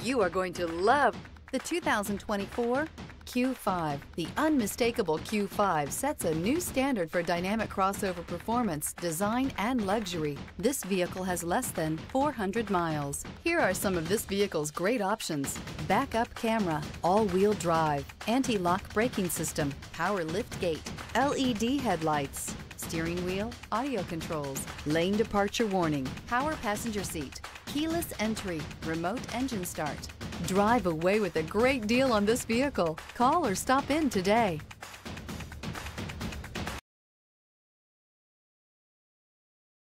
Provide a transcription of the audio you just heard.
You are going to love the 2024 Q5. The unmistakable Q5 sets a new standard for dynamic crossover performance, design, and luxury. This vehicle has less than 400 miles. Here are some of this vehicle's great options. Backup camera, all-wheel drive, anti-lock braking system, power lift gate, LED headlights, steering wheel, audio controls, lane departure warning, power passenger seat, keyless entry, remote engine start. Drive away with a great deal on this vehicle. Call or stop in today.